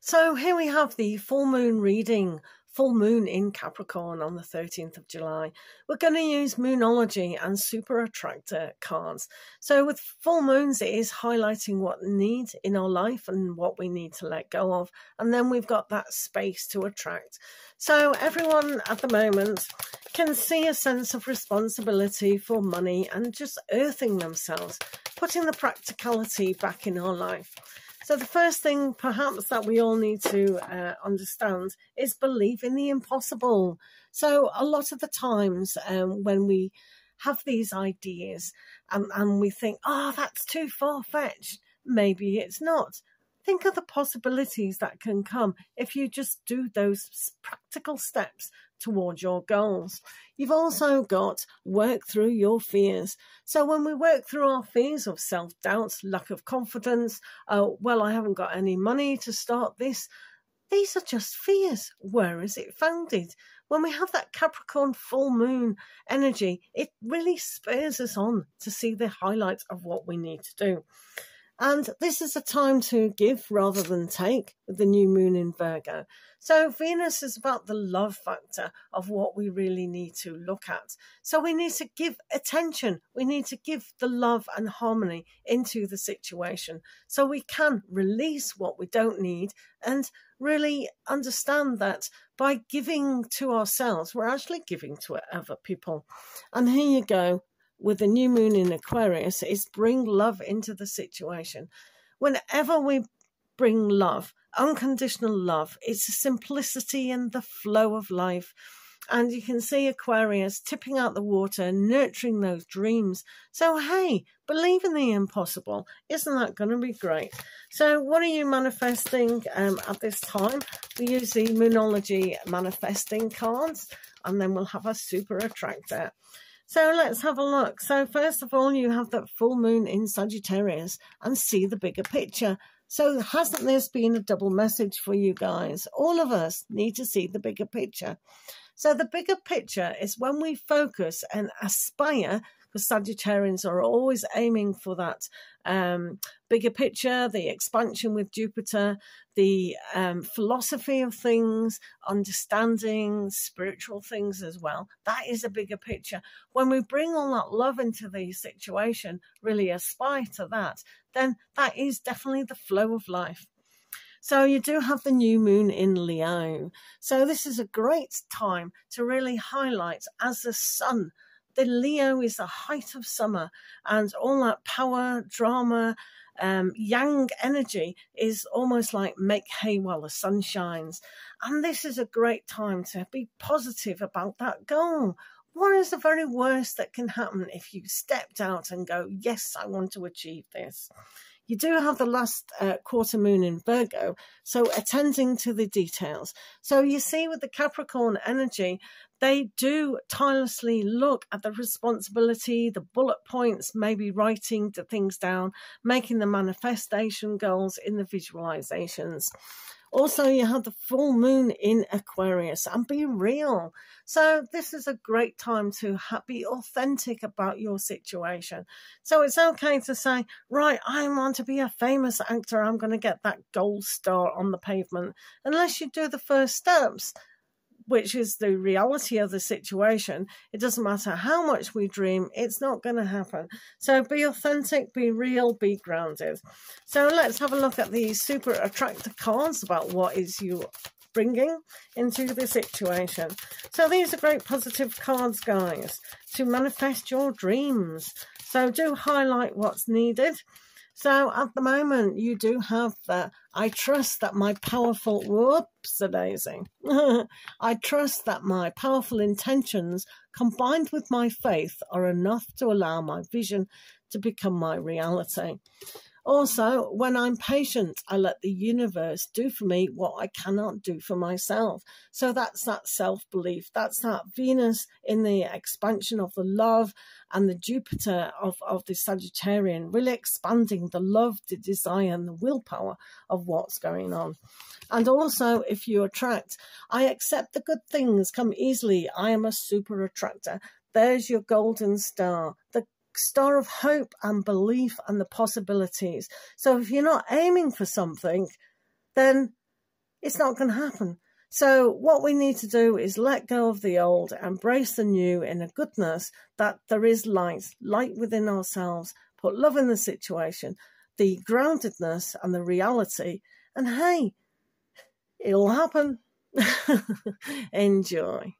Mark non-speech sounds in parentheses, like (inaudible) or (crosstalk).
So here we have the full moon reading, full moon in Capricorn on the 13th of July. We're going to use Moonology and Super Attractor cards. So with full moons, it is highlighting what need in our life and what we need to let go of. And then we've got that space to attract. So everyone at the moment can see a sense of responsibility for money and just earthing themselves, putting the practicality back in our life. So the first thing perhaps that we all need to uh, understand is believe in the impossible. So a lot of the times um, when we have these ideas and, and we think, oh, that's too far fetched, maybe it's not. Think of the possibilities that can come if you just do those practical steps towards your goals. You've also got work through your fears. So when we work through our fears of self doubt, lack of confidence, uh, well, I haven't got any money to start this. These are just fears. Where is it founded? When we have that Capricorn full moon energy, it really spurs us on to see the highlights of what we need to do. And this is a time to give rather than take with the new moon in Virgo. So Venus is about the love factor of what we really need to look at. So we need to give attention. We need to give the love and harmony into the situation so we can release what we don't need and really understand that by giving to ourselves, we're actually giving to other people. And here you go with the new moon in Aquarius is bring love into the situation. Whenever we bring love, unconditional love, it's a simplicity and the flow of life. And you can see Aquarius tipping out the water, nurturing those dreams. So, hey, believe in the impossible. Isn't that going to be great? So, what are you manifesting um, at this time? We use the Moonology manifesting cards, and then we'll have a super attractor. So let's have a look. So first of all, you have that full moon in Sagittarius and see the bigger picture. So hasn't this been a double message for you guys? All of us need to see the bigger picture. So the bigger picture is when we focus and aspire because Sagittarians are always aiming for that um, bigger picture, the expansion with Jupiter, the um, philosophy of things, understanding spiritual things as well. That is a bigger picture. When we bring all that love into the situation, really aspire to that, then that is definitely the flow of life. So you do have the new moon in Leo. So this is a great time to really highlight as the sun the Leo is the height of summer, and all that power, drama, um, yang energy is almost like make hay while the sun shines. And this is a great time to be positive about that goal. What is the very worst that can happen if you stepped out and go, Yes, I want to achieve this? You do have the last uh, quarter moon in Virgo, so attending to the details. So you see with the Capricorn energy, they do tirelessly look at the responsibility, the bullet points, maybe writing the things down, making the manifestation goals in the visualizations. Also, you have the full moon in Aquarius and be real. So, this is a great time to be authentic about your situation. So, it's okay to say, right, I want to be a famous actor. I'm going to get that gold star on the pavement. Unless you do the first steps, which is the reality of the situation. It doesn't matter how much we dream, it's not going to happen. So be authentic, be real, be grounded. So let's have a look at these Super Attractor cards about what is you bringing into the situation. So these are great positive cards, guys, to manifest your dreams. So do highlight what's needed. So at the moment, you do have the I trust that my powerful, whoops, amazing. (laughs) I trust that my powerful intentions combined with my faith are enough to allow my vision to become my reality. Also, when I'm patient, I let the universe do for me what I cannot do for myself. So that's that self belief. That's that Venus in the expansion of the love and the Jupiter of, of the Sagittarian, really expanding the love, the desire, and the willpower of what's going on. And also, if you attract, I accept the good things come easily. I am a super attractor. There's your golden star. The star of hope and belief and the possibilities. So if you're not aiming for something, then it's not going to happen. So, what we need to do is let go of the old, embrace the new in a goodness that there is light, light within ourselves, put love in the situation, the groundedness and the reality, and hey, it'll happen. (laughs) Enjoy.